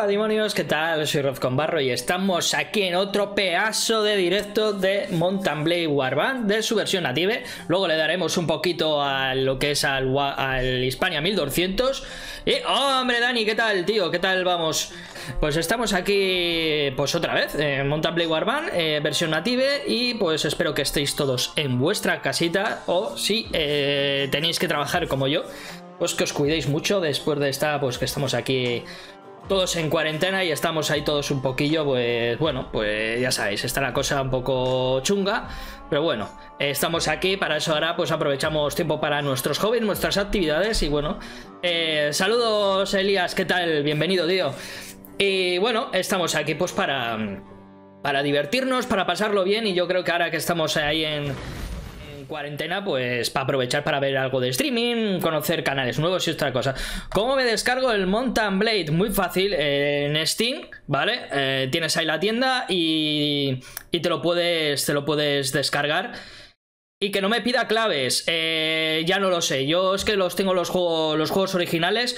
Hola demonios, ¿qué tal? Soy Roz con Barro y estamos aquí en otro pedazo de directo de Mountain Blade Warband de su versión native. Luego le daremos un poquito a lo que es al, al Hispania 1200. Y, hombre Dani, ¿qué tal, tío? ¿Qué tal vamos? Pues estamos aquí, pues otra vez, en Mountain Blade Warband, eh, versión native. Y pues espero que estéis todos en vuestra casita o si eh, tenéis que trabajar como yo pues que os cuidéis mucho después de esta, pues que estamos aquí todos en cuarentena y estamos ahí todos un poquillo, pues bueno, pues ya sabéis, está la cosa un poco chunga, pero bueno, estamos aquí, para eso ahora pues aprovechamos tiempo para nuestros hobbies, nuestras actividades y bueno, eh, saludos Elías, ¿qué tal? Bienvenido, tío. Y bueno, estamos aquí pues para, para divertirnos, para pasarlo bien y yo creo que ahora que estamos ahí en cuarentena, pues para aprovechar para ver algo de streaming, conocer canales nuevos y otra cosa. ¿Cómo me descargo el Mountain Blade? Muy fácil, en Steam, ¿vale? Eh, tienes ahí la tienda y, y, te, lo puedes, te lo puedes descargar. Y que no me pida claves, eh, ya no lo sé. Yo es que los tengo los juegos, los juegos originales.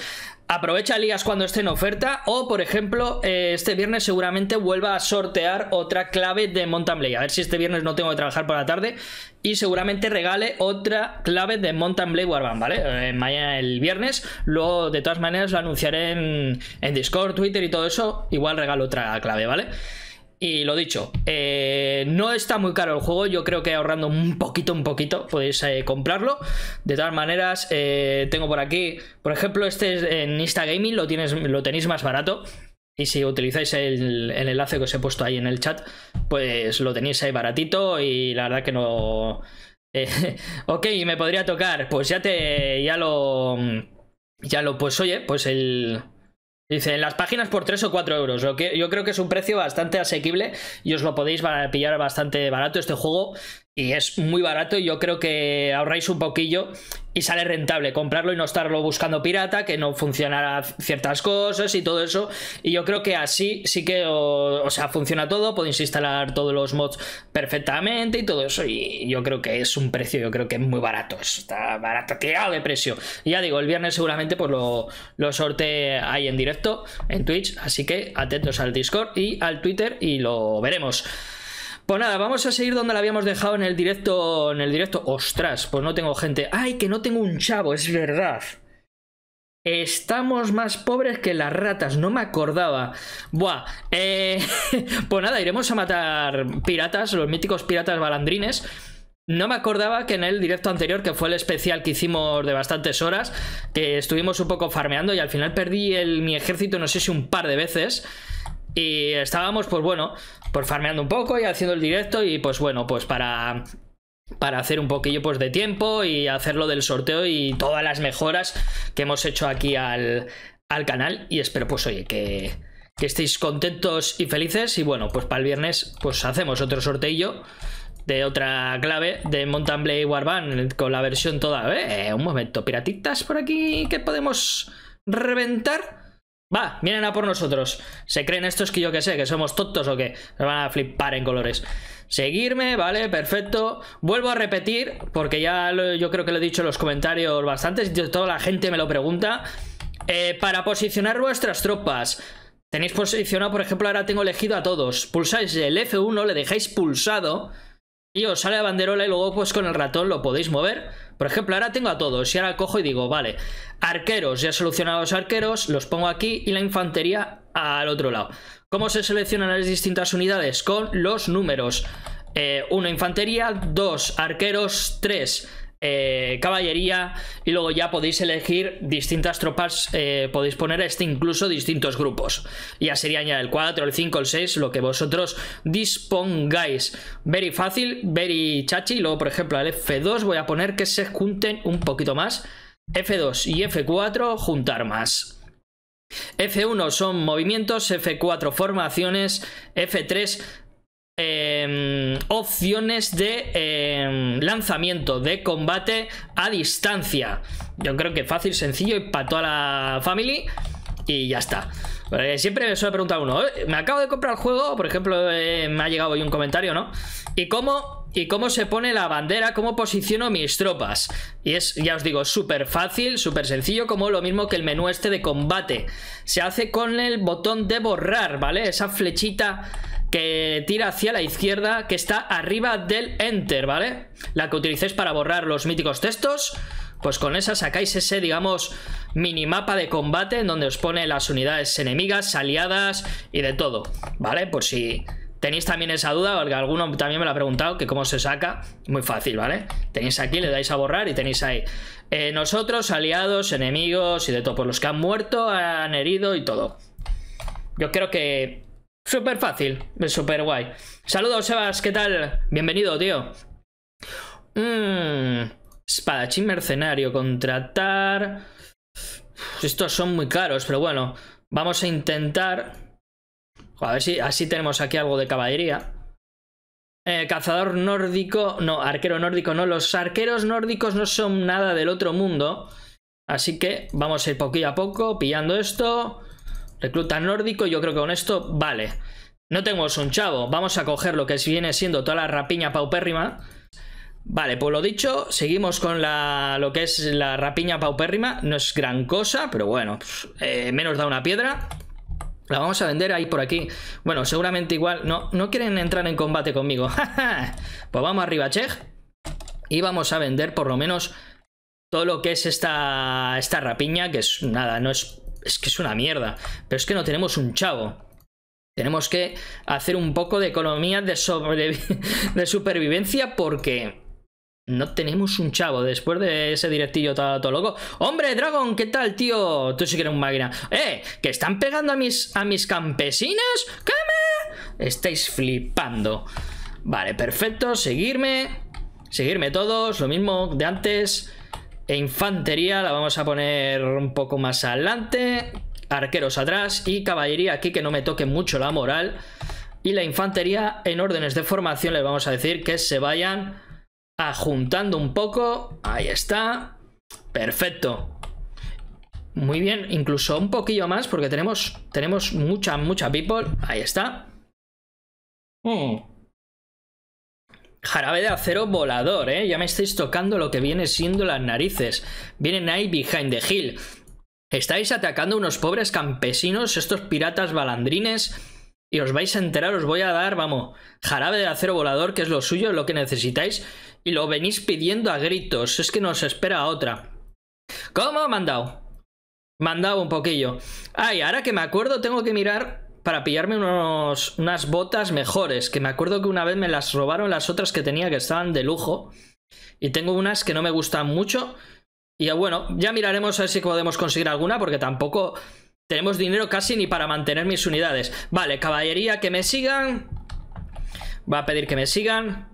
Aprovecha ligas cuando esté en oferta o, por ejemplo, eh, este viernes seguramente vuelva a sortear otra clave de Mountain Blade. A ver si este viernes no tengo que trabajar por la tarde y seguramente regale otra clave de Mountain Blade Warband, ¿vale? Eh, mañana el viernes. Luego, de todas maneras, lo anunciaré en, en Discord, Twitter y todo eso. Igual regalo otra clave, ¿vale? Y lo dicho, eh, no está muy caro el juego, yo creo que ahorrando un poquito, un poquito, podéis eh, comprarlo. De todas maneras, eh, tengo por aquí, por ejemplo, este en Instagaming, lo, tienes, lo tenéis más barato. Y si utilizáis el, enlace que os he puesto ahí en el chat, pues lo tenéis ahí baratito y la verdad que no... ok, me podría tocar, pues ya te... ya lo... Ya lo, pues oye, pues el... Dice, en las páginas por 3 o 4 euros. Yo creo que es un precio bastante asequible y os lo podéis pillar bastante barato este juego. Y es muy barato y yo creo que ahorráis un poquillo y sale rentable comprarlo y no estarlo buscando pirata, que no funcionará ciertas cosas y todo eso. Y yo creo que así sí que, o, sea, funciona todo, podéis instalar todos los mods perfectamente y todo eso. Y yo creo que es un precio, yo creo que es muy barato, está barato, tirado de precio. Y ya digo, el viernes seguramente pues lo, lo sorte ahí en directo en Twitch, así que atentos al Discord y al Twitter y lo veremos. Pues nada, vamos a seguir donde la habíamos dejado en el directo. En el directo. Ostras, pues no tengo gente. ¡Ay, que no tengo un chavo! Es verdad. Estamos más pobres que las ratas, no me acordaba. Buah, eh, pues nada, iremos a matar piratas, los míticos piratas balandrines. No me acordaba que en el directo anterior, que fue el especial que hicimos de bastantes horas, que estuvimos un poco farmeando y al final perdí el, mi ejército, no sé si un par de veces. Y estábamos, pues bueno, pues farmeando un poco y haciendo el directo y pues bueno, pues para para hacer un poquillo pues de tiempo y hacerlo del sorteo y todas las mejoras que hemos hecho aquí al, al canal y espero pues oye que, que estéis contentos y felices y bueno pues para el viernes pues hacemos otro sorteo de otra clave de Mountain Blade Warband con la versión toda. Eh, un momento, piratitas por aquí que podemos reventar. Va, vienen a por nosotros. ¿Se creen estos que yo que sé, que somos tontos o qué? Se van a flipar en colores. Seguirme, vale, perfecto. Vuelvo a repetir, porque ya yo creo que lo he dicho en los comentarios bastantes, toda la gente me lo pregunta. Eh, para posicionar vuestras tropas, tenéis posicionado, por ejemplo, ahora tengo elegido a todos. Pulsáis el F1, le dejáis pulsado y os sale la banderola y luego pues con el ratón lo podéis mover. Por ejemplo, ahora tengo a todos y ahora cojo y digo, vale, arqueros, ya he solucionado los arqueros, los pongo aquí y la infantería al otro lado. ¿Cómo se seleccionan las distintas unidades? Con los números. Eh, infantería, dos arqueros, tres eh, caballería y luego ya podéis elegir distintas tropas, eh, podéis poner este incluso distintos grupos. Ya serían ya el 4, el 5, el 6, lo que vosotros dispongáis. Very fácil, very chachi. Luego, por ejemplo, al F2 voy a poner que se junten un poquito más. F2 y F4 juntar más. F1 son movimientos, F4 formaciones, F3 Em, opciones de em, lanzamiento de combate a distancia. Yo creo que fácil, sencillo y para toda la family. Y ya está. siempre me suele preguntar uno, me acabo de comprar el juego, por ejemplo, eh, me ha llegado hoy un comentario, ¿no? ¿Y cómo y cómo se pone la bandera, cómo posiciono mis tropas. Y es, ya os digo, súper fácil, súper sencillo, como lo mismo que el menú este de combate. Se hace con el botón de borrar, ¿vale? Esa flechita que tira hacia la izquierda que está arriba del Enter, ¿vale? La que utilicéis para borrar los míticos textos. Pues con esa sacáis ese, digamos, minimapa de combate en donde os pone las unidades enemigas, aliadas y de todo, ¿vale? Por si tenéis también esa duda, porque alguno también me lo ha preguntado, que cómo se saca, muy fácil, ¿vale? Tenéis aquí, le dais a borrar y tenéis ahí eh, nosotros, aliados, enemigos y de todo, por los que han muerto, han herido y todo. Yo creo que súper fácil, súper guay. Saludos, Sebas, ¿qué tal? Bienvenido, tío. Mmm... Espadachín mercenario, contratar... Estos son muy caros, pero bueno, vamos a intentar... A ver si así tenemos aquí algo de caballería. Eh, cazador nórdico, no, arquero nórdico no, los arqueros nórdicos no son nada del otro mundo. Así que vamos a ir poquito a poco pillando esto. Recluta nórdico, yo creo que con esto vale. No tenemos un chavo, vamos a coger lo que viene siendo toda la rapiña paupérrima. Vale, pues lo dicho, seguimos con la, lo que es la rapiña paupérrima. No es gran cosa, pero bueno, eh, menos da una piedra. La vamos a vender ahí por aquí. Bueno, seguramente igual... No, no quieren entrar en combate conmigo. pues vamos arriba, Chej. Y vamos a vender por lo menos todo lo que es esta, esta rapiña, que es nada, no es... Es que es una mierda. Pero es que no tenemos un chavo. Tenemos que hacer un poco de economía de, supervivencia porque no tenemos un chavo después de ese directillo todo, loco. ¡Hombre, Dragon! ¿Qué tal, tío? Tú sí que eres un máquina. ¡Eh! ¿Que están pegando a mis, a mis campesinos? ¿Qué Estáis flipando. Vale, perfecto. Seguirme. Seguirme todos. Lo mismo de antes. E infantería la vamos a poner un poco más adelante. Arqueros atrás. Y caballería aquí que no me toque mucho la moral. Y la infantería en órdenes de formación les vamos a decir que se vayan Ajuntando un poco. Ahí está. Perfecto. Muy bien, incluso un poquillo más porque tenemos, tenemos mucha, mucha people. Ahí está. Hmm. Jarabe de acero volador, ¿eh? Ya me estáis tocando lo que viene siendo las narices. Vienen ahí behind the hill. Estáis atacando a unos pobres campesinos, estos piratas balandrines. Y os vais a enterar, os voy a dar, vamos, jarabe de acero volador, que es lo suyo, lo que necesitáis. Y lo venís pidiendo a gritos. Es que nos espera otra. ¿Cómo? Mandado. Mandado un poquillo. Ay, ahora que me acuerdo tengo que mirar para pillarme unos, unas botas mejores. Que me acuerdo que una vez me las robaron las otras que tenía que estaban de lujo. Y tengo unas que no me gustan mucho. Y bueno, ya miraremos a ver si podemos conseguir alguna porque tampoco tenemos dinero casi ni para mantener mis unidades. Vale, caballería que me sigan. Va a pedir que me sigan.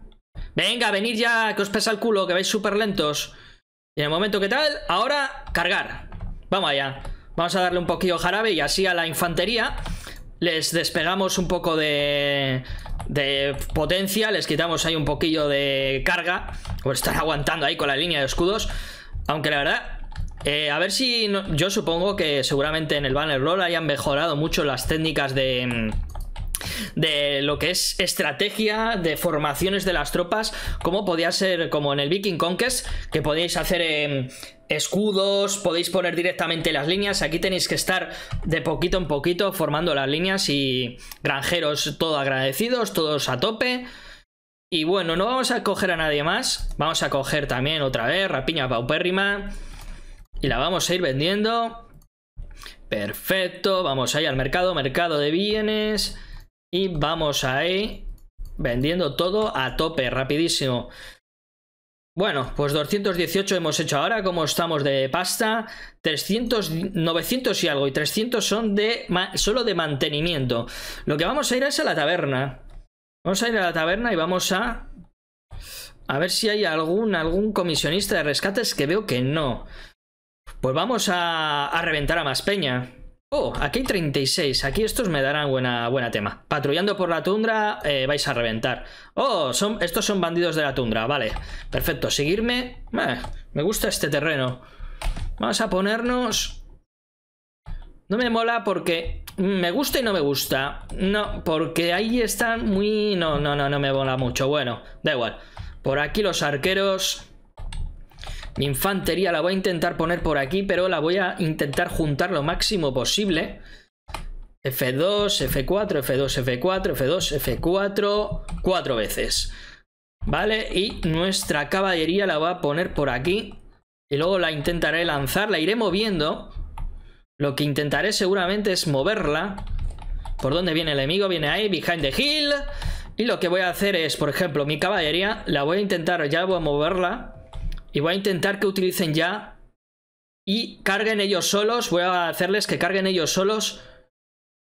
Venga, venid ya, que os pesa el culo, que vais súper lentos. Y en el momento que tal, ahora, cargar. Vamos allá. Vamos a darle un poquillo jarabe y así a la infantería les despegamos un poco de, de potencia, les quitamos ahí un poquillo de carga, por estar aguantando ahí con la línea de escudos. Aunque la verdad, eh, a ver si... yo supongo que seguramente en el Banner Roll hayan mejorado mucho las técnicas de de lo que es estrategia de formaciones de las tropas, como podía ser como en el Viking Conquest, que podéis hacer em, escudos, podéis poner directamente las líneas, aquí tenéis que estar de poquito en poquito formando las líneas y granjeros todo agradecidos, todos a tope. Y bueno, no vamos a coger a nadie más, vamos a coger también otra vez rapiña paupérrima y la vamos a ir vendiendo. Perfecto, vamos ahí al mercado, mercado de bienes. Y vamos ahí vendiendo todo a tope, rapidísimo. Bueno, pues 218 hemos hecho ahora, como estamos de pasta, 300, 900 y algo, y 300 son de solo de mantenimiento. Lo que vamos a ir es a la taberna. Vamos a ir a la taberna y vamos a... A ver si hay algún, algún comisionista de rescates que veo que no. Pues vamos a, a reventar a más peña. Oh, aquí hay 36. Aquí estos me darán buena, buena tema. Patrullando por la tundra eh, vais a reventar. Oh, son, estos son bandidos de la tundra. Vale, perfecto. Seguirme. Eh, me gusta este terreno. Vamos a ponernos... No me mola porque me gusta y no me gusta. No, porque ahí están muy... No, no, no, no me mola mucho. Bueno, da igual. Por aquí los arqueros... Mi infantería la voy a intentar poner por aquí, pero la voy a intentar juntar lo máximo posible. F2, F4, F2, F4, F2, F4, cuatro veces. ¿Vale? Y nuestra caballería la va a poner por aquí. Y luego la intentaré lanzar, la iré moviendo. Lo que intentaré seguramente es moverla. ¿Por dónde viene el enemigo? Viene ahí, behind the hill. Y lo que voy a hacer es, por ejemplo, mi caballería, la voy a intentar, ya voy a moverla. Y voy a intentar que utilicen ya y carguen ellos solos. Voy a hacerles que carguen ellos solos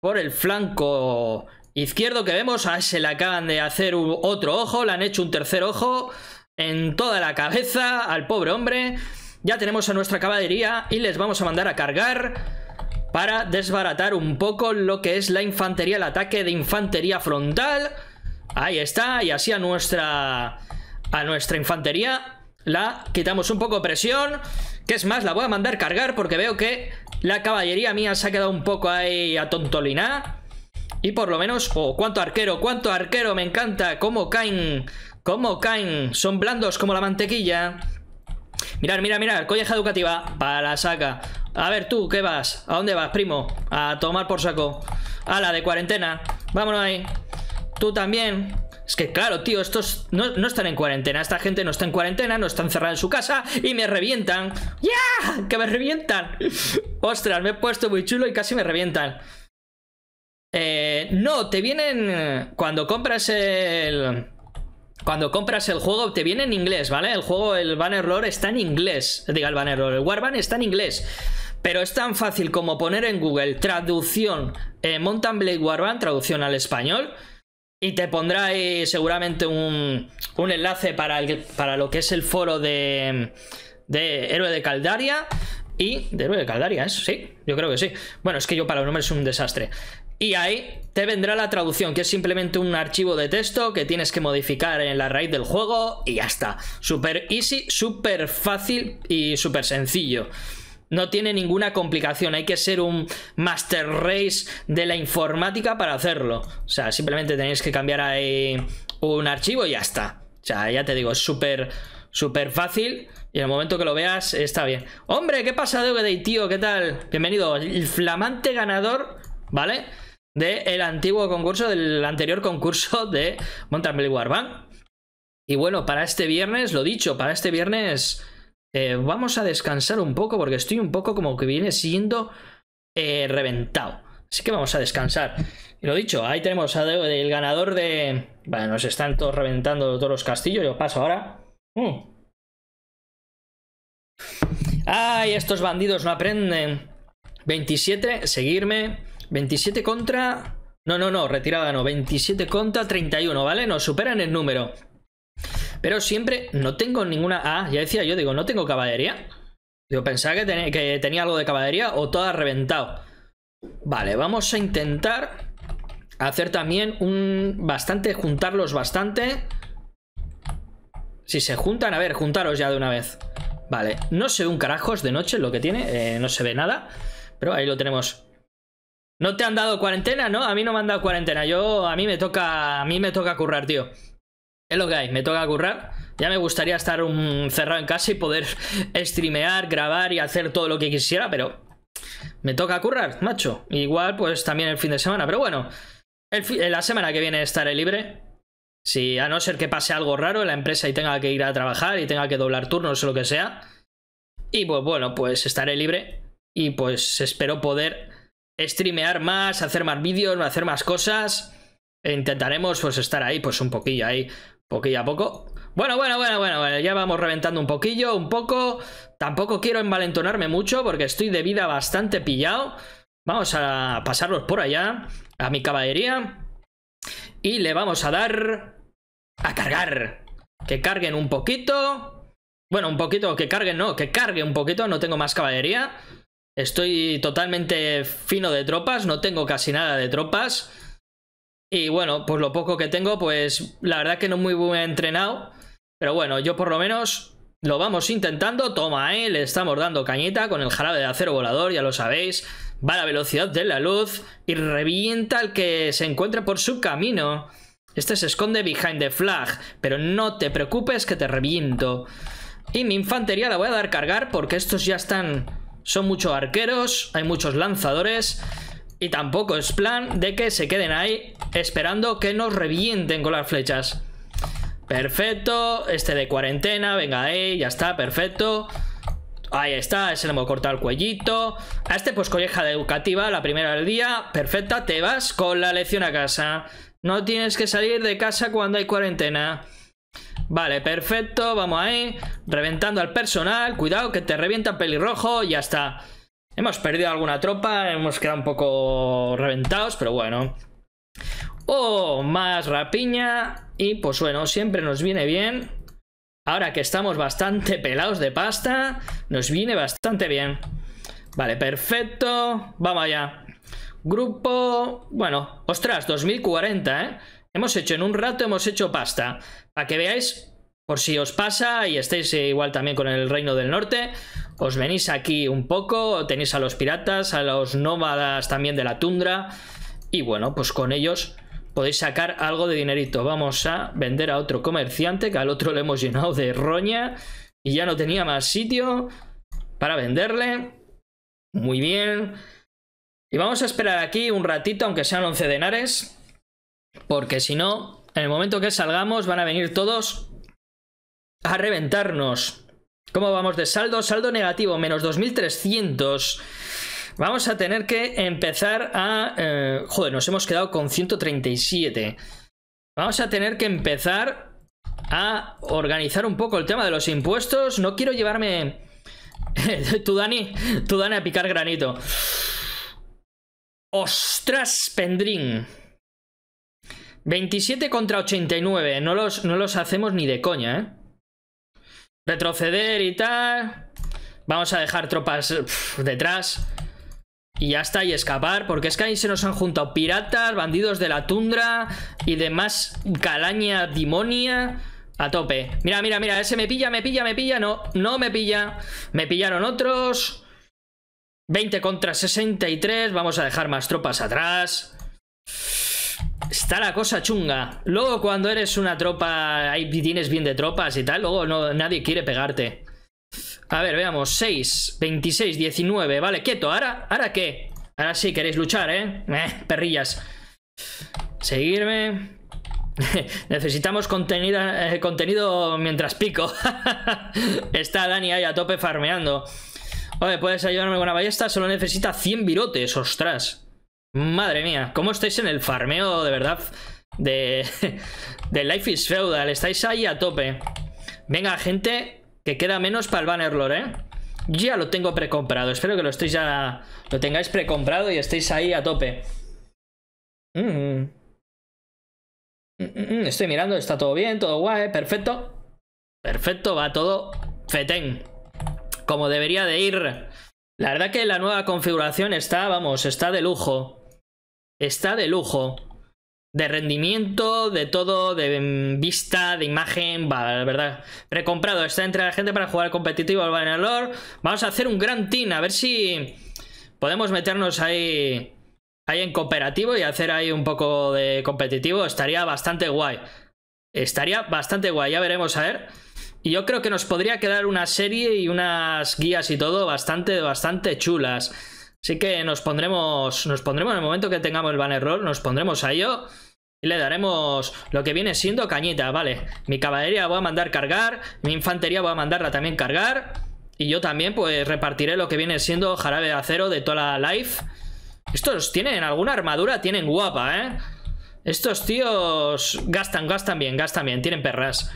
por el flanco izquierdo que vemos. A ese le acaban de hacer otro ojo, le han hecho un tercer ojo en toda la cabeza al pobre hombre. Ya tenemos a nuestra caballería y les vamos a mandar a cargar para desbaratar un poco lo que es la infantería, el ataque de infantería frontal. Ahí está, y así a nuestra, a nuestra infantería la quitamos un poco presión. Que es más, la voy a mandar cargar porque veo que la caballería mía se ha quedado un poco ahí a tontolina. Y por lo menos, oh, cuánto arquero, cuánto arquero, me encanta, cómo caen, cómo caen, son blandos como la mantequilla. Mirad, mira, mira, colleja educativa. Para la saca. A ver, tú, ¿qué vas? ¿A dónde vas, primo? A tomar por saco. A la de cuarentena. Vámonos ahí. Tú también. Es que claro, tío, estos no, están en cuarentena. Esta gente no está en cuarentena, no está encerrada en su casa y me revientan. ¡Ya! ¡Que me revientan! Ostras, me he puesto muy chulo y casi me revientan. Eh, no, te vienen... Cuando compras el cuando compras el juego te viene en inglés, ¿vale? El juego, el Bannerlore está en inglés. Diga el Bannerlore, el Warband está en inglés. Pero es tan fácil como poner en Google traducción eh, Mountain Blade Warband, traducción al español. Y te pondrá ahí seguramente un, un enlace para, el, para lo que es el foro de, de Héroe de Caldaria. Y de Héroe de Caldaria. Sí, yo creo que sí. Bueno, es que yo para los nombres es un desastre. Y ahí te vendrá la traducción, que es simplemente un archivo de texto que tienes que modificar en la raíz del juego y ya está. Super easy, súper fácil y súper sencillo. No tiene ninguna complicación, hay que ser un master race de la informática para hacerlo. O sea, simplemente tenéis que cambiar ahí un archivo y ya está. O sea, ya te digo, es súper, súper fácil. Y en el momento que lo veas, está bien. Hombre, ¿qué pasa, DVD, tío? ¿Qué tal? Bienvenido. El flamante ganador, ¿vale? del antiguo concurso, del anterior concurso de Mountain Blade Warband. Y bueno, para este viernes, lo dicho, para este viernes eh, vamos a descansar un poco porque estoy un poco como que viene siendo eh, reventado. Así que vamos a descansar. Y lo dicho, ahí tenemos al ganador de... Bueno, nos están todos reventando todos los castillos. Yo paso ahora. Mm. Ay, estos bandidos no aprenden. 27, seguirme. 27 contra... No, no, no, retirada no. 27 contra 31, ¿vale? Nos superan el número. Pero siempre no tengo ninguna... Ah, ya decía yo, digo, no tengo caballería. Digo, pensaba que, tenía algo de caballería o toda reventado. Vale, vamos a intentar hacer también un... Bastante, juntarlos bastante. Si se juntan, a ver, juntaros ya de una vez. Vale, no se ve un carajos de noche lo que tiene, eh, no se ve nada. Pero ahí lo tenemos ¿No te han dado cuarentena? No, a mí no me han dado cuarentena. Yo, a mí me toca, a mí me toca currar, tío. Es lo que hay, me toca currar. Ya me gustaría estar un, cerrado en casa y poder streamear, grabar y hacer todo lo que quisiera, pero me toca currar, macho. Igual, pues también el fin de semana. Pero bueno, la semana que viene estaré libre. Si a no ser que pase algo raro en la empresa y tenga que ir a trabajar y tenga que doblar turnos o lo que sea. Y pues bueno, pues estaré libre. Y pues espero poder streamear más, hacer más vídeos, hacer más cosas. Intentaremos pues estar ahí pues un poquillo ahí, poquillo a poco. Bueno, bueno, bueno, bueno, bueno, ya vamos reventando un poquillo, un poco. Tampoco quiero envalentonarme mucho porque estoy de vida bastante pillado. Vamos a pasarlos por allá, a mi caballería. Y le vamos a dar a cargar. Que carguen un poquito. Bueno, un poquito, que carguen, no, que cargue un poquito, no tengo más caballería. Estoy totalmente fino de tropas, no tengo casi nada de tropas. Y bueno, pues lo poco que tengo, pues la verdad que no muy bien entrenado. Pero bueno, yo por lo menos Lo vamos intentando. Toma, ¿eh? Le estamos dando cañita con el jarabe de acero volador, ya lo sabéis. Va a la velocidad de la luz y revienta al que se encuentra por su camino. Este se esconde behind the flag, pero no te preocupes que te reviento. Y mi infantería la voy a dar cargar porque estos ya están... Son muchos arqueros, hay muchos lanzadores y tampoco es plan de que se queden ahí esperando que nos revienten con las flechas. Perfecto, este de cuarentena, venga ahí, ya está, perfecto. Ahí está, ese le hemos cortado el cuellito. A este pues colleja educativa, la primera del día, perfecta, te vas con la lección a casa. No tienes que salir de casa cuando hay cuarentena. Vale, perfecto, vamos ahí. Reventando al personal. Cuidado que te revienta el pelirrojo. Ya está. Hemos perdido alguna tropa. Hemos quedado un poco reventados, pero bueno. Oh, más rapiña. Y pues bueno, siempre nos viene bien. Ahora que estamos bastante pelados de pasta, nos viene bastante bien. Vale, perfecto. Vamos allá. Grupo... Bueno, ostras, 2040, ¿eh? Hemos hecho en un rato, hemos hecho pasta. Para que veáis, por si os pasa y estáis igual también con el Reino del Norte, os venís aquí un poco, tenéis a los piratas, a los nómadas también de la tundra, y bueno, pues con ellos podéis sacar algo de dinerito. Vamos a vender a otro comerciante, que al otro le hemos llenado de roña y ya no tenía más sitio para venderle. Muy bien. Y vamos a esperar aquí un ratito, aunque sean 11 denares, porque si no, en el momento que salgamos van a venir todos a reventarnos. ¿Cómo vamos de saldo? Saldo negativo, menos 2300. Vamos a tener que empezar a... Eh, joder, nos hemos quedado con 137. Vamos a tener que empezar a organizar un poco el tema de los impuestos. No quiero llevarme... tú, Dani, tú, Dani, a picar granito. ¡Ostras, Pendrín! 27 contra 89. No los, no los hacemos ni de coña, ¿eh? Retroceder y tal. Vamos a dejar tropas detrás. Y ya está, y escapar. Porque es que ahí se nos han juntado piratas, bandidos de la tundra y demás calaña dimonia. A tope. Mira, mira, mira. Ese me pilla, me pilla, me pilla. No, no me pilla. Me pillaron otros. 20 contra 63. Vamos a dejar más tropas atrás. Está la cosa chunga. Luego cuando eres una tropa y tienes bien de tropas y tal, luego no, nadie quiere pegarte. A ver, veamos. 6, 26, 19. Vale, quieto. ¿Ahora, ¿Ahora qué? Ahora sí queréis luchar, ¿eh? eh perrillas. Seguirme. Necesitamos contenido, eh, contenido mientras pico. Está Dani ahí a tope farmeando. Oye, ¿puedes ayudarme con una ballesta? Solo necesita 100 virotes, ostras. Madre mía, ¿cómo estáis en el farmeo de verdad? De, de Life is Feudal, estáis ahí a tope. Venga, gente, que queda menos para el Bannerlord, ¿eh? Ya lo tengo precomprado, espero que lo estéis ya... Lo tengáis precomprado y estéis ahí a tope. Mm. Mm, mm, estoy mirando, está todo bien, todo guay, perfecto. Perfecto, va todo fetén. Como debería de ir. La verdad que la nueva configuración está, vamos, está de lujo. Está de lujo. De rendimiento, de todo, de vista, de imagen, va, la verdad. Precomprado, está entre la gente para jugar competitivo al Bannerlord. Vamos a hacer un gran team, a ver si podemos meternos ahí, ahí en cooperativo y hacer ahí un poco de competitivo. Estaría bastante guay. Estaría bastante guay, ya veremos a ver. Y yo creo que nos podría quedar una serie y unas guías y todo bastante, bastante chulas. Así que nos pondremos, nos pondremos en el momento que tengamos el banner roll, nos pondremos a ello y le daremos lo que viene siendo cañita, vale. Mi caballería voy a mandar cargar, mi infantería voy a mandarla también cargar y yo también pues repartiré lo que viene siendo jarabe de acero de toda la life. Estos tienen alguna armadura, tienen guapa, ¿eh? Estos tíos gastan, gastan bien, gastan bien, tienen perras.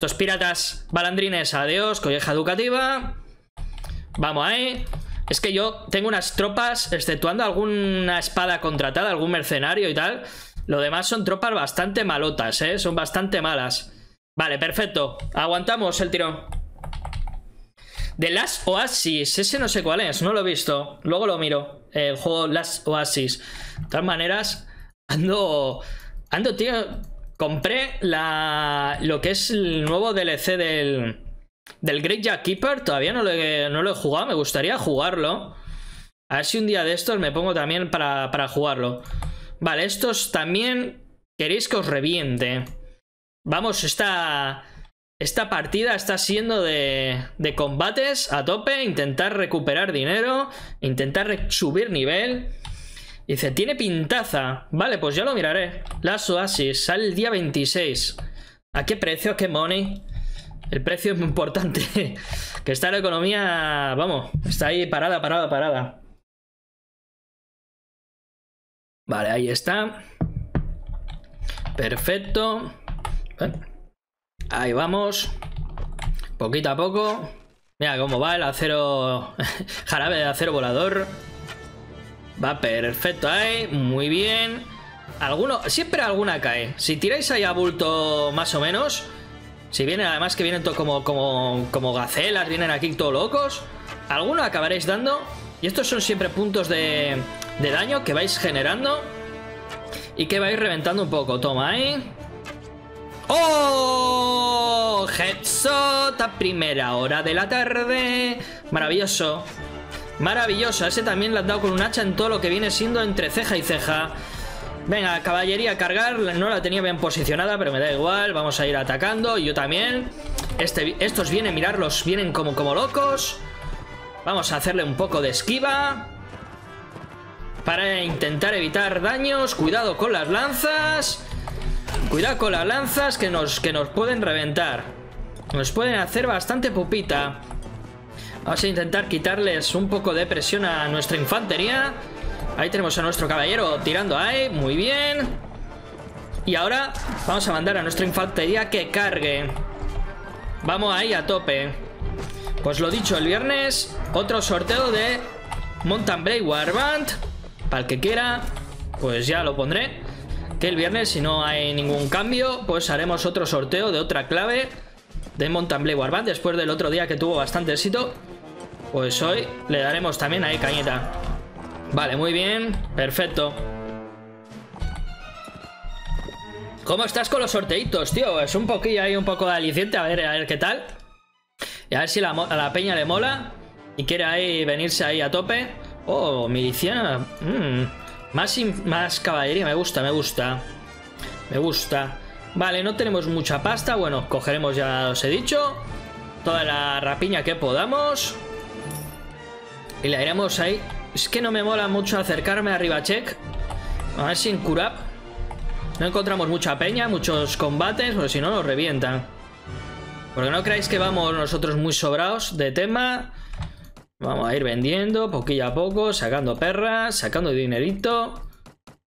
Estos piratas balandrines, adiós, colleja educativa. Vamos ahí. Es que yo tengo unas tropas, exceptuando alguna espada contratada, algún mercenario y tal. Lo demás son tropas bastante malotas, ¿eh? Son bastante malas. Vale, perfecto. Aguantamos el tirón. The Last Oasis. Ese no sé cuál es, no lo he visto. Luego lo miro. El juego Last Oasis. De todas maneras, ando... Ando, tío... Compré la... Lo que es el nuevo DLC del... Del Great Jack Keeper todavía no lo, he, no lo he jugado, me gustaría jugarlo. A ver si un día de estos me pongo también para, para jugarlo. Vale, estos también queréis que os reviente. Vamos, esta, esta partida está siendo de, de combates a tope, intentar recuperar dinero, intentar subir nivel. Dice, tiene pintaza. Vale, pues ya lo miraré. Las Oasis, sale el día 26. ¿A qué precio? ¿Qué money? El precio es muy importante. que está la economía, vamos, está ahí parada, parada, parada. Vale, ahí está. Perfecto. Ahí vamos. Poquito a poco. Mira cómo va el acero... Jarabe de acero volador. Va perfecto ahí. Muy bien. Alguno... Siempre alguna cae. Si tiráis ahí a bulto más o menos... Si vienen, además que vienen como, como, como gacelas, vienen aquí todos locos. Alguno acabaréis dando. Y estos son siempre puntos de, de daño que vais generando. Y que vais reventando un poco. Toma ahí. ¡Oh! Headshot a primera hora de la tarde. Maravilloso. Maravilloso. ese también le han dado con un hacha en todo lo que viene siendo entre ceja y ceja. Venga, caballería cargar. No la tenía bien posicionada, pero me da igual. Vamos a ir atacando. Yo también. Este, estos vienen, mirarlos, vienen como, como locos. Vamos a hacerle un poco de esquiva. Para intentar evitar daños. Cuidado con las lanzas. Cuidado con las lanzas que nos, que nos pueden reventar. Nos pueden hacer bastante pupita. Vamos a intentar quitarles un poco de presión a nuestra infantería. Ahí tenemos a nuestro caballero tirando ahí. Muy bien. Y ahora vamos a mandar a nuestra infantería que cargue. Vamos ahí a tope. Pues lo dicho, el viernes otro sorteo de Mountain Blade Warband. Para el que quiera, pues ya lo pondré que el viernes, si no hay ningún cambio, pues haremos otro sorteo de otra clave de Mountain Blade Warband. Después del otro día que tuvo bastante éxito, pues hoy le daremos también ahí cañeta. Vale, muy bien, perfecto. ¿Cómo estás con los sorteitos, tío? Es un poquillo ahí, un poco de aliciente, a ver, a ver qué tal. Y a ver si a la peña le mola y quiere ahí venirse ahí a tope. Oh, miliciana. Mmm. Más, más caballería, me gusta, me gusta. Me gusta. Vale, no tenemos mucha pasta. Bueno, cogeremos, ya os he dicho. Toda la rapiña que podamos. Y la iremos ahí. Es que no me mola mucho acercarme arriba, check. A ver sin curap. No encontramos mucha peña, muchos combates, porque si no nos revientan. Porque no creáis que vamos nosotros muy sobrados de tema. Vamos a ir vendiendo poquillo a poco, sacando perras, sacando dinerito.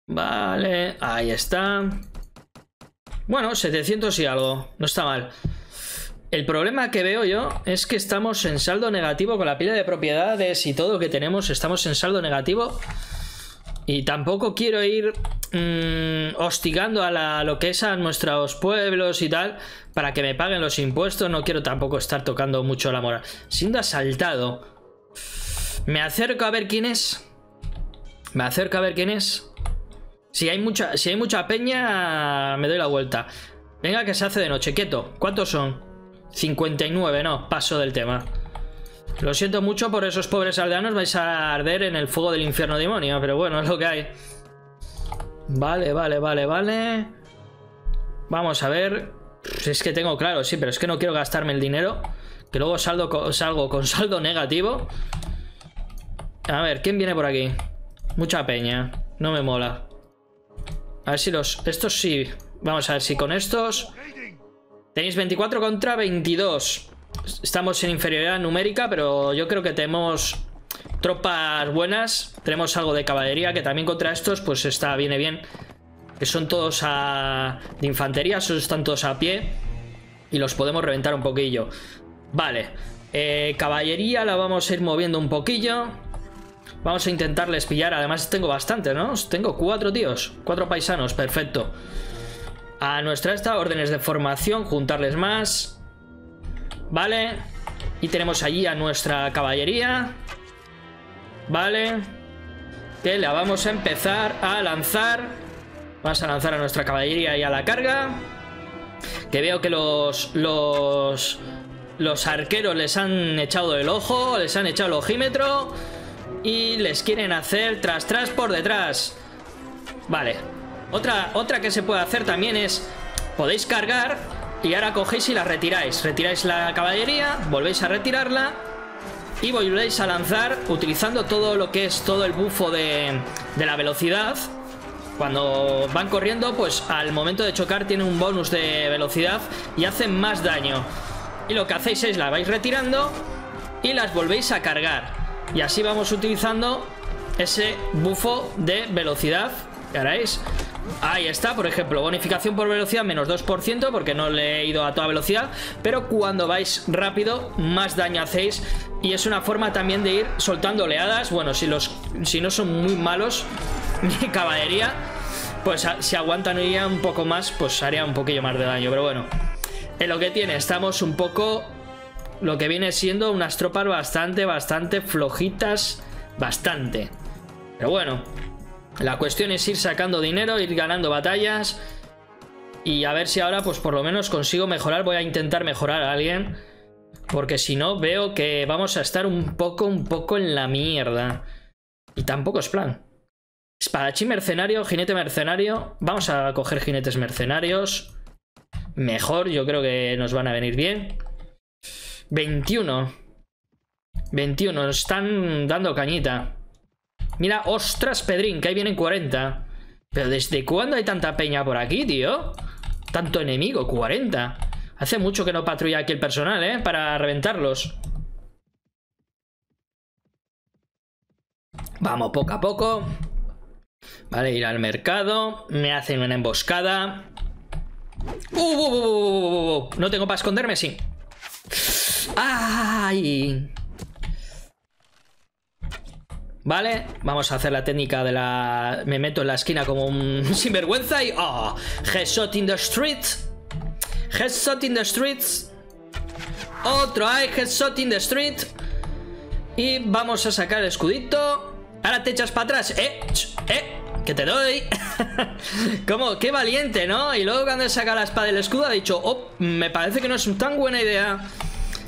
Vale, ahí está. Bueno, 700 y algo, no está mal. El problema que veo yo es que estamos en saldo negativo con la pila de propiedades y todo que tenemos, estamos en saldo negativo. Y tampoco quiero ir mm, hostigando a, lo que es nuestros pueblos y tal para que me paguen los impuestos. No quiero tampoco estar tocando mucho la moral. Siendo asaltado me acerco a ver quién es. Me acerco a ver quién es. Si hay mucha, si hay mucha peña, me doy la vuelta. Venga, que se hace de noche. Quieto. ¿Cuántos son? 59, no. Paso del tema. Lo siento mucho por esos pobres aldeanos. Vais a arder en el fuego del infierno demonio. Pero bueno, es lo que hay. Vale, vale, vale, vale. Vamos a ver. Es que tengo claro, sí, pero es que no quiero gastarme el dinero. Que luego saldo, salgo con saldo negativo. A ver, ¿quién viene por aquí? Mucha peña. No me mola. A ver si los... Estos sí. Vamos a ver si con estos... Tenéis 24 contra 22. Estamos en inferioridad numérica, pero yo creo que tenemos tropas buenas. Tenemos algo de caballería, que también contra estos pues está, viene bien. Que son todos a... de infantería, esos están todos a pie. Y los podemos reventar un poquillo. Vale. Eh, caballería la vamos a ir moviendo un poquillo. Vamos a intentarles pillar. Además tengo bastante, ¿no? Tengo cuatro tíos. Cuatro paisanos. Perfecto. A nuestra esta, órdenes de formación. Juntarles más. Vale. Y tenemos allí a nuestra caballería. Vale. Que la vamos a empezar a lanzar. Vamos a lanzar a nuestra caballería y a la carga. Que veo que los... Los... Los arqueros les han echado el ojo, les han echado el ojímetro y les quieren hacer tras tras por detrás. Vale. Otra, otra que se puede hacer también es... Podéis cargar y ahora cogéis y la retiráis. Retiráis la caballería, volvéis a retirarla y volvéis a lanzar utilizando todo lo que es todo el bufo de, de la velocidad. Cuando van corriendo, pues al momento de chocar tienen un bonus de velocidad y hacen más daño. Y lo que hacéis es la vais retirando y las volvéis a cargar. Y así vamos utilizando ese bufo de velocidad. ¿Veréis? Ahí está, por ejemplo, bonificación por velocidad menos 2% porque no le he ido a toda velocidad, pero cuando vais rápido más daño hacéis y es una forma también de ir soltando oleadas, bueno, si, los, si no son muy malos mi caballería, pues si aguantan un poco más, pues haría un poquillo más de daño, pero bueno, en lo que tiene, estamos un poco lo que viene siendo unas tropas bastante, bastante flojitas, bastante, pero bueno, la cuestión es ir sacando dinero, ir ganando batallas. Y a ver si ahora, pues por lo menos consigo mejorar. Voy a intentar mejorar a alguien. Porque si no, veo que vamos a estar un poco, un poco en la mierda. Y tampoco es plan. Espadachín mercenario, jinete mercenario. Vamos a coger jinetes mercenarios. Mejor, yo creo que nos van a venir bien. 21. 21, nos están dando cañita. Mira, ostras, Pedrín, que ahí vienen 40. Pero ¿desde cuándo hay tanta peña por aquí, tío? Tanto enemigo, 40. Hace mucho que no patrulla aquí el personal, ¿eh? Para reventarlos. Vamos poco a poco. Vale, ir al mercado. Me hacen una emboscada. ¡Uh! uh, uh, no tengo para esconderme, sí. ¡Ay! Vale, vamos a hacer la técnica de la... Me meto en la esquina como un sinvergüenza y... ¡Oh! Headshot in the street. Headshot in the streets. Otro hay headshot in the street. Y vamos a sacar el escudito. Ahora te echas para atrás. ¡Eh! ¡Eh! ¡Que te doy! Como, qué valiente, ¿no? Y luego cuando saca la espada del escudo ha dicho, oh, me parece que no es tan buena idea.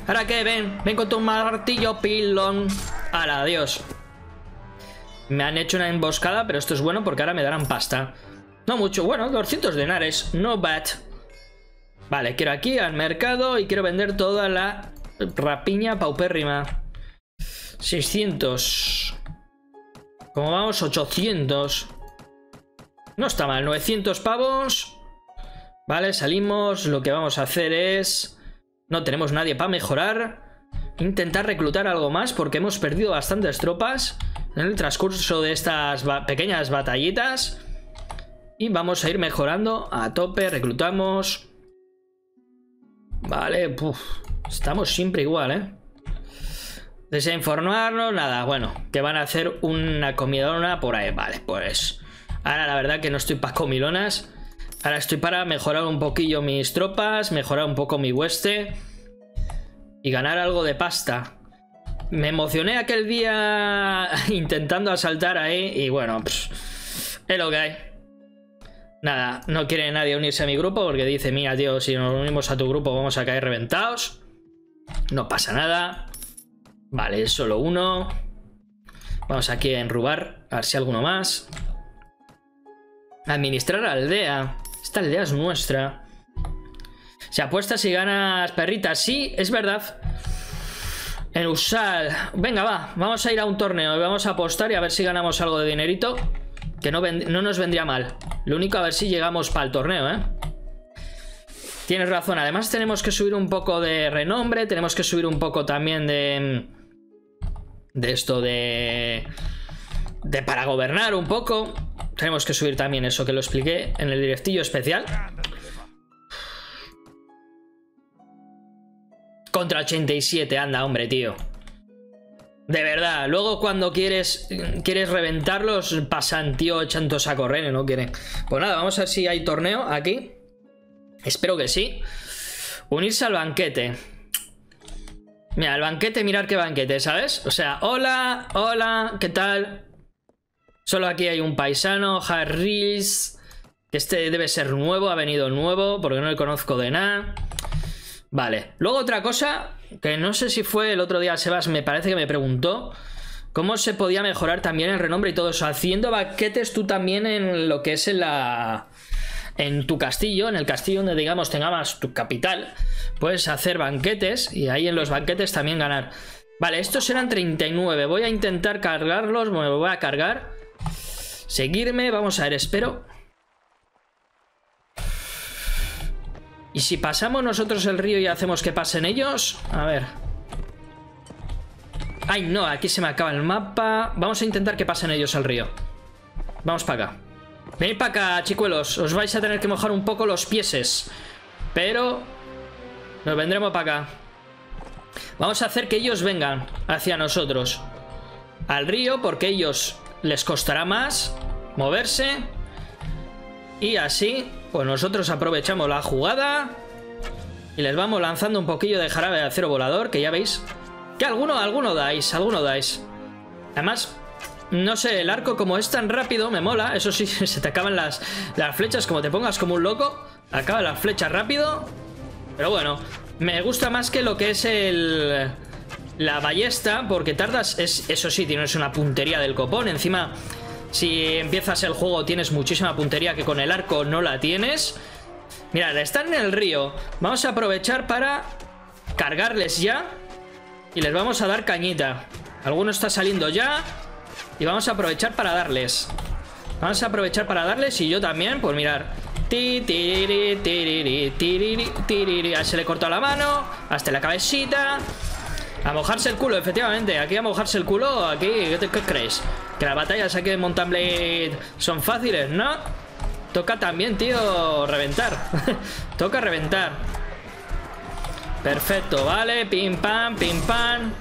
¿Ahora qué? Ven, ven con tu martillo pilón. ¡Hala, adiós! Me han hecho una emboscada, pero esto es bueno porque ahora me darán pasta. No mucho, bueno, 200 denares, no bad. Vale, quiero aquí al mercado y quiero vender toda la rapiña paupérrima. 600. Como vamos, 800. No está mal, 900 pavos. Vale, salimos. Lo que vamos a hacer es... No tenemos nadie para mejorar. Intentar reclutar algo más porque hemos perdido bastantes tropas en el transcurso de estas pequeñas batallitas. Y vamos a ir mejorando a tope, reclutamos. Vale, estamos siempre igual, ¿eh? Desinformarnos, nada, bueno, que van a hacer una comidona por ahí, vale, pues... Ahora la verdad que no estoy para comilonas. Ahora estoy para mejorar un poquillo mis tropas, mejorar un poco mi hueste y ganar algo de pasta. Me emocioné aquel día intentando asaltar ahí y bueno, es lo que hay. Nada, no quiere nadie unirse a mi grupo porque dice, mira tío, si nos unimos a tu grupo vamos a caer reventados. No pasa nada. Vale, solo uno. Vamos aquí a enrubar, a ver si alguno más. Administrar aldea. Esta aldea es nuestra. Se apuesta si ganas perritas. Sí, es verdad. En Usal. Venga, va. Vamos a ir a un torneo y vamos a apostar y a ver si ganamos algo de dinerito. Que no, no nos vendría mal. Lo único a ver si llegamos para el torneo, ¿eh? Tienes razón. Además tenemos que subir un poco de renombre. Tenemos que subir un poco también de... De esto de... De para gobernar un poco. Tenemos que subir también eso que lo expliqué en el directillo especial. Contra 87, anda, hombre, tío. De verdad, luego cuando quieres quieres reventarlos, pasan, tío, echantos a correr no quieren. Pues nada, vamos a ver si hay torneo aquí. Espero que sí. Unirse al banquete. Mira, el banquete, mirar qué banquete, ¿sabes? O sea, hola, hola, ¿qué tal? Solo aquí hay un paisano, Harris. Este debe ser nuevo, ha venido nuevo, porque no le conozco de nada. Vale. Luego otra cosa, que no sé si fue el otro día Sebas, me parece que me preguntó cómo se podía mejorar también el renombre y todo eso. Haciendo baquetes tú también en lo que es en la... En tu castillo, en el castillo donde digamos tengamos tu capital, puedes hacer banquetes y ahí en los banquetes también ganar. Vale, estos eran 39. Voy a intentar cargarlos, me voy a cargar. Seguirme, vamos a ver, espero. ¿Y si pasamos nosotros el río y hacemos que pasen ellos? A ver. Ay, no, aquí se me acaba el mapa. Vamos a intentar que pasen ellos el río. Vamos para acá. Venid para acá, chicuelos. Os vais a tener que mojar un poco los pieses. Pero... Nos vendremos para acá. Vamos a hacer que ellos vengan hacia nosotros. Al río, porque ellos les costará más moverse. Y así pues nosotros aprovechamos la jugada y les vamos lanzando un poquillo de jarabe de acero volador, que ya veis que alguno, alguno dais, alguno dais. Además, no sé, el arco como es tan rápido, me mola. Eso sí, se te acaban las, las flechas, como te pongas como un loco, acaban las flechas rápido. Pero bueno, me gusta más que lo que es el... La ballesta, porque tardas... Es, eso sí, tienes una puntería del copón. Encima, si empiezas el juego tienes muchísima puntería que con el arco no la tienes. Mirad, están en el río. Vamos a aprovechar para cargarles ya. Y les vamos a dar cañita. Alguno está saliendo ya. Y vamos a aprovechar para darles. Vamos a aprovechar para darles y yo también, pues mirar. Se le cortó la mano. Hasta la cabecita. A mojarse el culo, efectivamente. Aquí a mojarse el culo, aquí, ¿qué, creéis? Que las batallas aquí en Mountain Blade son fáciles, ¿no? Toca también, tío, reventar. Toca reventar. Perfecto, vale. Pim, pam, pim, pam.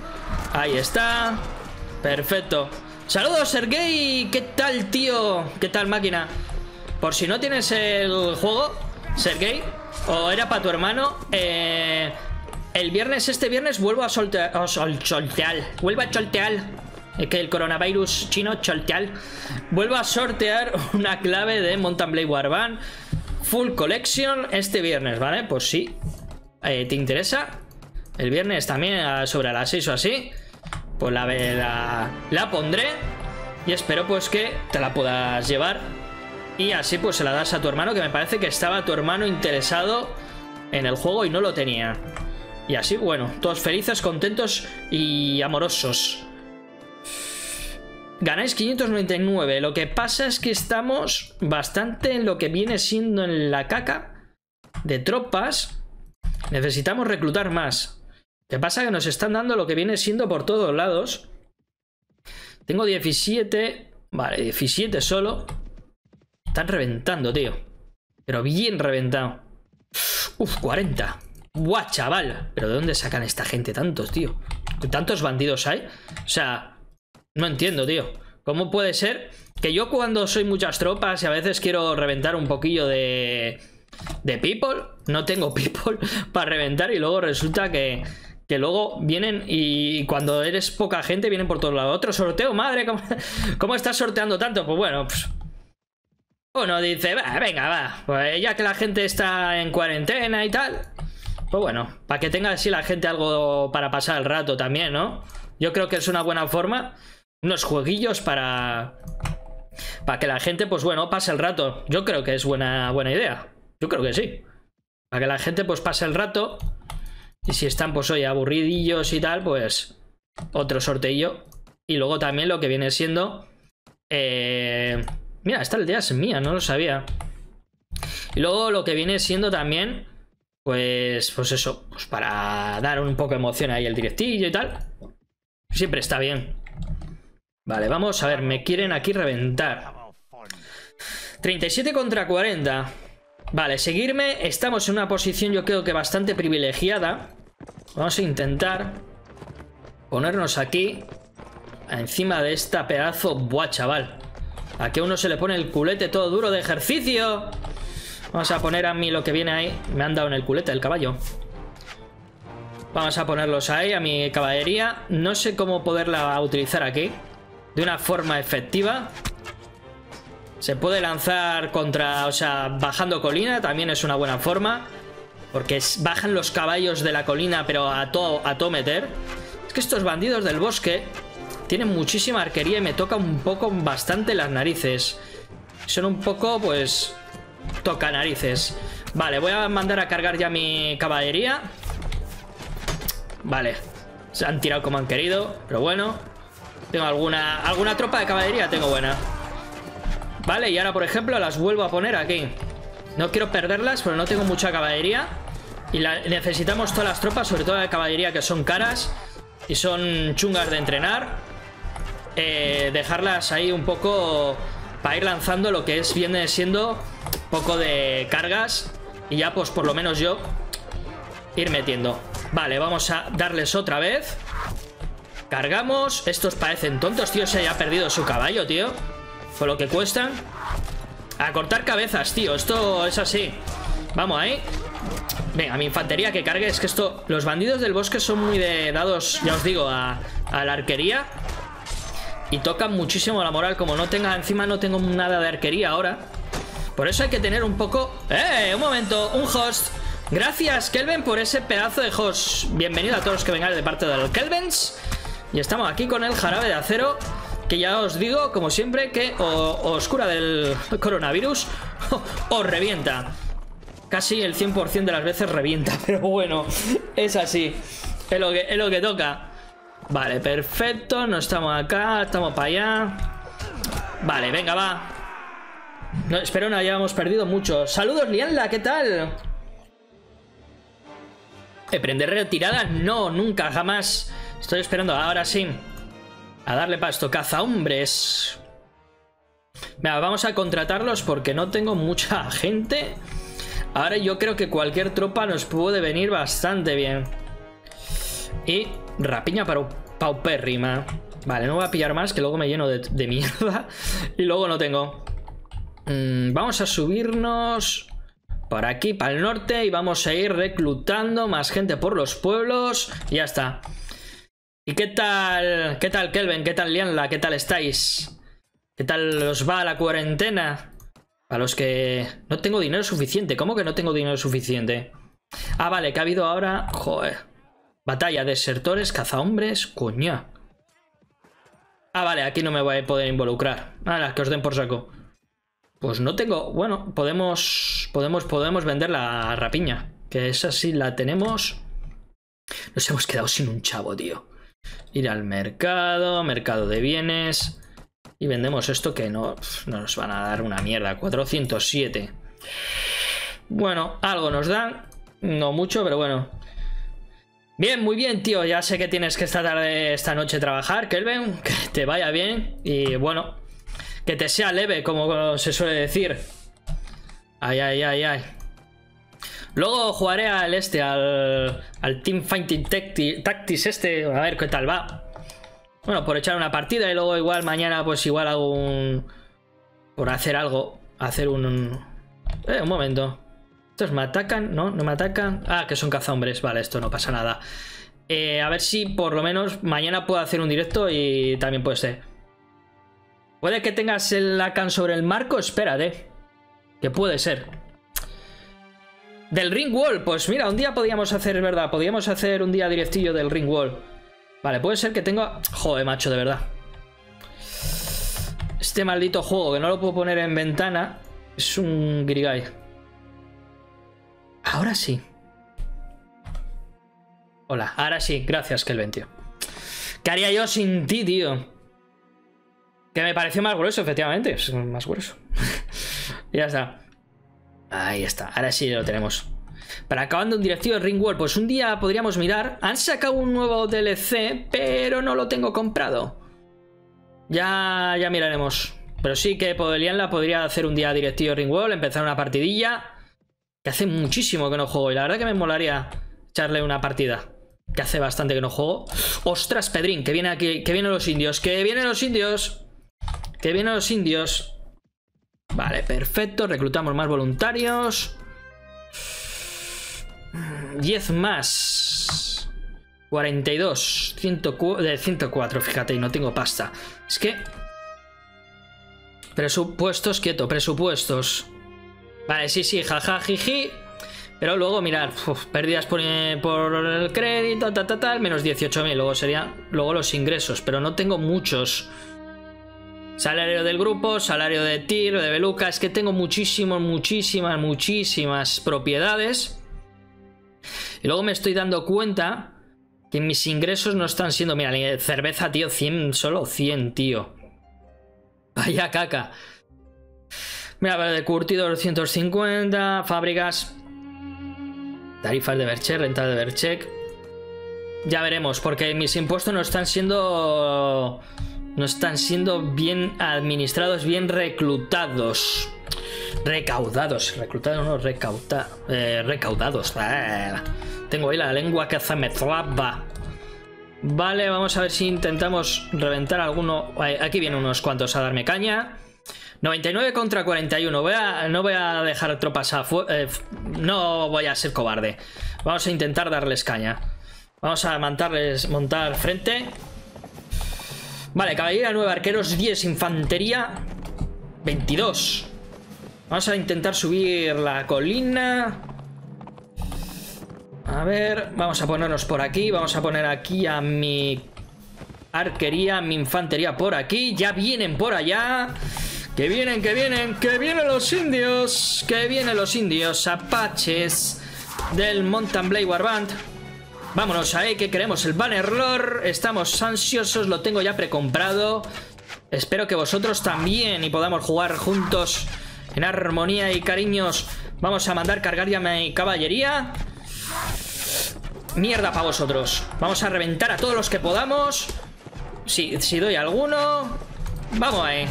Ahí está. Perfecto. Saludos, Sergey. ¿Qué tal, tío? ¿Qué tal, máquina? Por si no tienes el juego, Sergey, o era para tu hermano, eh el viernes, este viernes, vuelvo a soltear. Vuelvo a soltear. Que el coronavirus chino, cholteal. Vuelvo a sortear una clave de Mountain Blade Warband Full Collection este viernes, ¿vale? Pues sí. Eh, ¿Te interesa? El viernes también, sobre las 6 o así. Pues la, la, la pondré. Y espero pues que te la puedas llevar. Y así pues se la das a tu hermano, que me parece que estaba tu hermano interesado en el juego y no lo tenía. Y así, bueno, todos felices, contentos y amorosos. Ganáis 599. Lo que pasa es que estamos bastante en lo que viene siendo en la caca de tropas. Necesitamos reclutar más. ¿Qué pasa? Que nos están dando lo que viene siendo por todos lados. Tengo 17. Vale, 17 solo. Están reventando, tío. Pero bien reventado. Uf, 40. ¡Buah, chaval! ¿Pero de dónde sacan esta gente tantos, tío? ¿Tantos bandidos hay? O sea, no entiendo, tío. ¿Cómo puede ser que yo cuando soy muchas tropas y a veces quiero reventar un poquillo de... De people, no tengo people para reventar y luego resulta que, que luego vienen y cuando eres poca gente vienen por todos lados. Otro sorteo, madre, ¿cómo, cómo estás sorteando tanto? Pues bueno, pues, uno dice, va, venga, va, pues ya que la gente está en cuarentena y tal, pues bueno, para que tenga así la gente algo para pasar el rato también, ¿no? Yo creo que es una buena forma. Unos jueguillos para... Para que la gente, pues bueno, pase el rato. Yo creo que es buena, buena idea. Yo creo que sí. Para que la gente pues pase el rato. Y si están pues hoy aburridillos y tal, pues otro sorteillo. Y luego también lo que viene siendo... Eh... Mira, esta aldea es mía, no lo sabía. Y luego lo que viene siendo también pues, pues eso, pues para dar un poco de emoción ahí el directillo y tal. Siempre está bien. Vale, vamos a ver, me quieren aquí reventar. 37 contra 40. Vale, seguirme. Estamos en una posición yo creo que bastante privilegiada. Vamos a intentar ponernos aquí. Encima de esta pedazo... Buah, chaval. Aquí a uno se le pone el culete todo duro de ejercicio. Vamos a poner a mí lo que viene ahí. Me han dado en el culete el caballo. Vamos a ponerlos ahí, a mi caballería. No sé cómo poderla utilizar aquí. De una forma efectiva. Se puede lanzar contra... O sea, bajando colina. También es una buena forma. Porque bajan los caballos de la colina, pero a todo, a todo meter. Es que estos bandidos del bosque tienen muchísima arquería y me toca un poco bastante las narices. Son un poco, pues... Toca narices. Vale, voy a mandar a cargar ya mi caballería. Vale. Se han tirado como han querido, pero bueno. Tengo alguna, alguna tropa de caballería, tengo buena. Vale, y ahora, por ejemplo, las vuelvo a poner aquí. No quiero perderlas, pero no tengo mucha caballería. Y necesitamos todas las tropas, sobre todo de caballería, que son caras y son chungas de entrenar. Eh, dejarlas ahí un poco para ir lanzando lo que es viene siendo poco de cargas y ya pues por lo menos yo ir metiendo. Vale, vamos a darles otra vez. Cargamos. Estos parecen tontos, tío. Se haya perdido su caballo, tío. Por lo que cuestan. A cortar cabezas, tío. Esto es así. Vamos ahí. Venga, mi infantería que cargue. Es que esto... Los bandidos del bosque son muy de dados, ya os digo, a, a la arquería. Y tocan muchísimo la moral. Como no tenga... Encima no tengo nada de arquería ahora. Por eso hay que tener un poco... ¡Eh! Un momento. Un host. Gracias, Kelvin, por ese pedazo de host. Bienvenido a todos los que vengan de parte de los Kelvins. Y estamos aquí con el jarabe de acero. Que ya os digo, como siempre, que os cura del coronavirus os revienta. Casi el 100% de las veces revienta, pero bueno, es así. Es lo que, es lo que toca. Vale, perfecto. No estamos acá, estamos para allá. Vale, venga, va. No, espero no hayamos perdido mucho. Saludos, Lianla, ¿qué tal? ¿Prender retirada? No, nunca, jamás. Estoy esperando, ahora sí. A darle pasto. Caza hombres. Vamos a contratarlos porque no tengo mucha gente. Ahora yo creo que cualquier tropa nos puede venir bastante bien. Y rapiña para paupérrima. Vale, no voy a pillar más, que luego me lleno de, mierda. Y luego no tengo. Mm, vamos a subirnos por aquí, para el norte. Y vamos a ir reclutando más gente por los pueblos. Y ya está. ¿Y qué tal? ¿Qué tal, Kelvin? ¿Qué tal, Lianla? ¿Qué tal estáis? ¿Qué tal os va la cuarentena? A los que... No tengo dinero suficiente. ¿Cómo que no tengo dinero suficiente? Ah, vale, que ha habido ahora... Joder. Batalla, desertores, cazahombres... Coña. Ah, vale, aquí no me voy a poder involucrar. Ah, que os den por saco. Pues no tengo... Bueno, podemos... Podemos, podemos vender la rapiña. Que esa sí la tenemos. Nos hemos quedado sin un chavo, tío. Ir al mercado, mercado de bienes... Y vendemos esto que no, nos van a dar una mierda. 407. Bueno, algo nos dan. No mucho, pero bueno. Bien, muy bien, tío. Ya sé que tienes que esta tarde, esta noche trabajar, Kelvin. Que te vaya bien. Y bueno, que te sea leve, como se suele decir. Ay, ay, ay, ay. Luego jugaré al este, al, al Team Fighting Tactics este. A ver qué tal va. Bueno, por echar una partida y luego igual mañana pues igual hago un... Por hacer algo. Hacer un... Eh, un momento. ¿Estos me atacan? ¿No? ¿No me atacan? Ah, que son cazahombres. Vale, esto no pasa nada. Eh, a ver si por lo menos mañana puedo hacer un directo y también puede ser. ¿Puede que tengas el Lacan sobre el marco? Espérate. Que puede ser. Del ring wall. Pues mira, un día podíamos hacer, ¿verdad? Podíamos hacer un día directillo del ring wall. Vale, puede ser que tenga... Joder, macho, de verdad. Este maldito juego que no lo puedo poner en ventana es un grigay. Ahora sí. Hola, ahora sí. Gracias, Kelvin, tío. ¿Qué haría yo sin ti, tío? Que me pareció más grueso, efectivamente. Es más grueso. ya está. Ahí está. Ahora sí lo tenemos. Para acabando un directivo de Ringworld, pues un día podríamos mirar. Han sacado un nuevo DLC, pero no lo tengo comprado. Ya, ya miraremos. Pero sí que la podría hacer un día directivo Ringworld, empezar una partidilla. Que hace muchísimo que no juego y la verdad que me molaría echarle una partida. Que hace bastante que no juego. ¡Ostras, Pedrín! Que viene aquí, que vienen los indios, que vienen los indios. Que vienen los indios. Vale, perfecto. Reclutamos más voluntarios. 10 más. 42. 104, de 104, fíjate, y no tengo pasta. Es que... Presupuestos, quieto, presupuestos. Vale, sí, sí, jaja, jiji. Pero luego, mirar, pérdidas por, por, el crédito, tal, tal, tal, menos 18.000. Luego serían luego los ingresos, pero no tengo muchos. Salario del grupo, salario de tiro, de Beluca. Es que tengo muchísimas, muchísimas, muchísimas propiedades. Y luego me estoy dando cuenta que mis ingresos no están siendo... Mira, cerveza, tío, 100, solo 100, tío. Vaya caca. Mira, de curtido 250, fábricas... Tarifas de Bercheck, renta de Bercheck. Ya veremos, porque mis impuestos no están siendo no están siendo bien administrados, bien reclutados. Recaudados, reclutados no, recauda, eh, recaudados. Ah, tengo ahí la lengua que se me traba. Vale, vamos a ver si intentamos reventar alguno. Aquí vienen unos cuantos a darme caña. 99 contra 41. Voy a, no voy a dejar tropas a... Eh, no voy a ser cobarde. Vamos a intentar darles caña. Vamos a montarles, montar frente. Vale, caballería 9 arqueros, 10 infantería, 22. Vamos a intentar subir la colina. A ver, vamos a ponernos por aquí. Vamos a poner aquí a mi arquería, mi infantería por aquí. Ya vienen por allá. Que vienen, que vienen, que vienen los indios. Que vienen los indios apaches del Mountain Blade Warband. Vámonos ahí, que queremos el banner lore. Estamos ansiosos, lo tengo ya precomprado. Espero que vosotros también y podamos jugar juntos en armonía y cariños. Vamos a mandar cargar ya mi caballería. Mierda para vosotros. Vamos a reventar a todos los que podamos. Si, si doy alguno. Vamos ahí.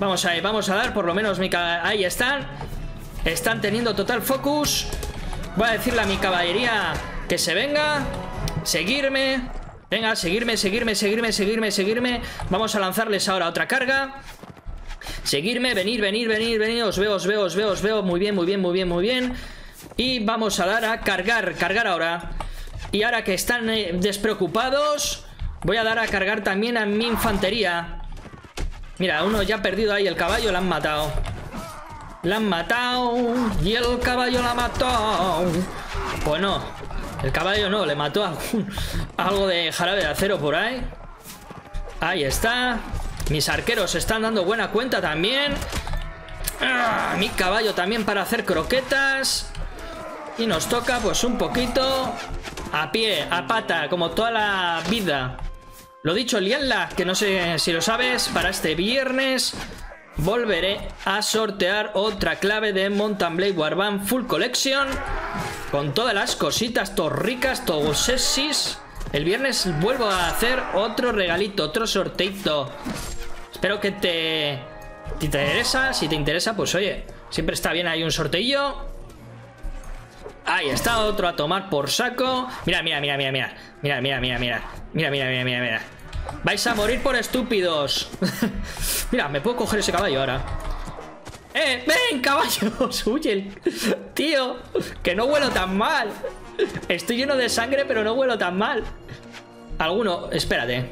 Vamos ahí, vamos a dar por lo menos mi Ahí están. Están teniendo total focus. Voy a decirle a mi caballería que se venga. Seguirme. Venga, seguirme, seguirme, seguirme, seguirme, seguirme. Vamos a lanzarles ahora otra carga. Seguirme, venir, venir, venir, venir. Os veo, os veo, os veo, os veo. Muy bien, muy bien, muy bien, muy bien. Y vamos a dar a cargar, cargar ahora. Y ahora que están eh, despreocupados, voy a dar a cargar también a mi infantería. Mira, uno ya ha perdido ahí el caballo, lo han matado. La han matado y el caballo la matado. Pues no, el caballo no, le mató algo de jarabe de acero por ahí. Ahí está. Mis arqueros están dando buena cuenta también. Ah, mi caballo también para hacer croquetas. Y nos toca pues un poquito a pie, a pata, como toda la vida. Lo dicho, lianla, que no sé si lo sabes, para este viernes volveré a sortear otra clave de Mountain Blade Warband Full Collection con todas las cositas, todo ricas, todo sexys. El viernes vuelvo a hacer otro regalito, otro sorteito. Espero que te, te interesa. Si te interesa, pues oye, siempre está bien ahí un sorteillo. Ahí está otro a tomar por saco. Mira, mira, mira, mira, mira. Mira, mira, mira, mira. Mira, mira, mira, mira, mira. Vais a morir por estúpidos. mira, me puedo coger ese caballo ahora. ¡Eh! ¡Ven, caballos! ¡Huye! Tío, que no huelo tan mal. Estoy lleno de sangre, pero no huelo tan mal. Alguno, espérate.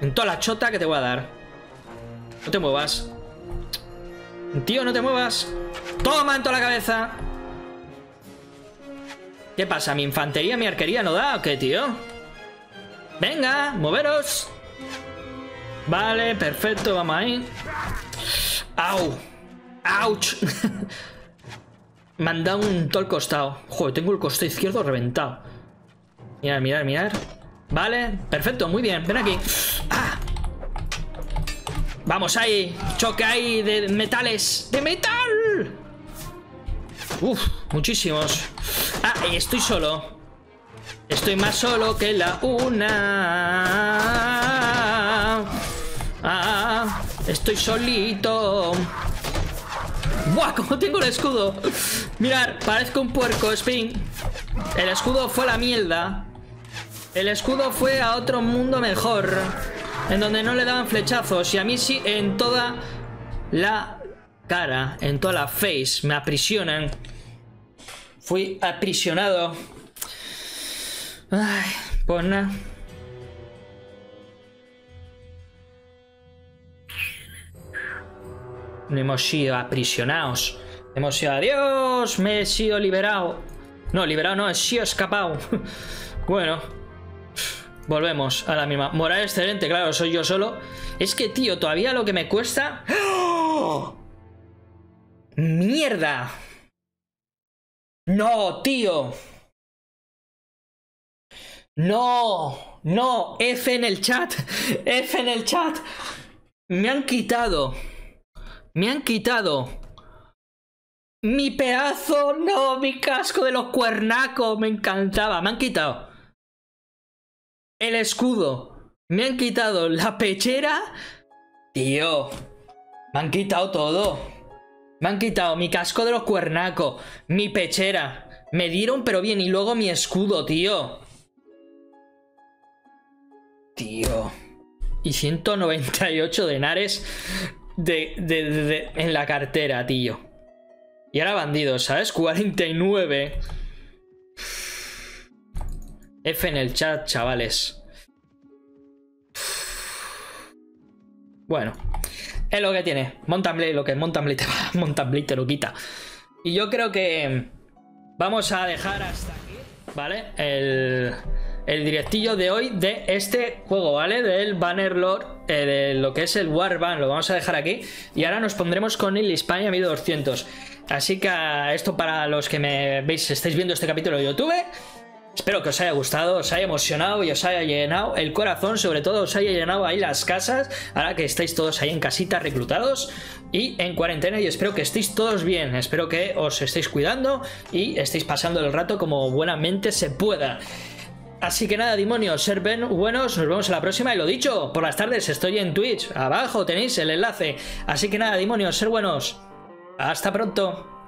En toda la chota que te voy a dar. No te muevas. Tío, no te muevas. Toma en toda la cabeza. ¿Qué pasa? ¿Mi infantería, mi arquería no da o qué, tío? Venga, moveros. Vale, perfecto, vamos ahí. ¡Au! ¡Auch! Me han dado un todo el costado. Joder, tengo el costado izquierdo reventado. Mirar, mirar, mirar. Vale, perfecto, muy bien. Ven aquí. ¡Ah! Vamos ahí. Choque ahí de metales. ¡De metal! Uf, muchísimos. Ah, estoy solo. Estoy más solo que la una. Ah, estoy solito. ¡Buah! ¡Cómo tengo el escudo! Mirad, parezco un puerco, Spin. El escudo fue la mierda. El escudo fue a otro mundo mejor. En donde no le daban flechazos. Y a mí sí en toda la cara. En toda la face. Me aprisionan. Fui aprisionado. Ay, pues nada. No hemos sido aprisionados. Hemos sido adiós, me he sido liberado. No, liberado no, he sido escapado. bueno, volvemos a la misma. Moral excelente, claro, soy yo solo. Es que, tío, todavía lo que me cuesta... ¡Oh! ¡Mierda! No, tío. No, no, F en el chat. F en el chat. Me han quitado. Me han quitado. Mi pedazo, no, mi casco de los cuernacos. Me encantaba. Me han quitado. El escudo. Me han quitado la pechera. Tío. Me han quitado todo. Me han quitado mi casco de los cuernacos. Mi pechera. Me dieron pero bien. Y luego mi escudo, tío. Tío. Y 198 denares de, de, en la cartera, tío. Y ahora bandidos, ¿sabes? 49. F en el chat, chavales. Bueno. Es lo que tiene. Mountain Blade, lo que es Mountain Blade te lo quita. Y yo creo que vamos a dejar hasta aquí, ¿vale? El directillo de hoy de este juego, ¿vale? Del Bannerlord, eh, de lo que es el Warband, lo vamos a dejar aquí. Y ahora nos pondremos con el Hispania 1200. Así que esto para los que me veis, estáis viendo este capítulo de YouTube. Espero que os haya gustado, os haya emocionado y os haya llenado el corazón, sobre todo os haya llenado ahí las casas, ahora que estáis todos ahí en casita reclutados y en cuarentena y espero que estéis todos bien, espero que os estéis cuidando y estéis pasando el rato como buenamente se pueda. Así que nada, demonios, ser buenos, nos vemos en la próxima. Y lo dicho, por las tardes estoy en Twitch. Abajo tenéis el enlace. Así que nada, demonios, ser buenos. Hasta pronto.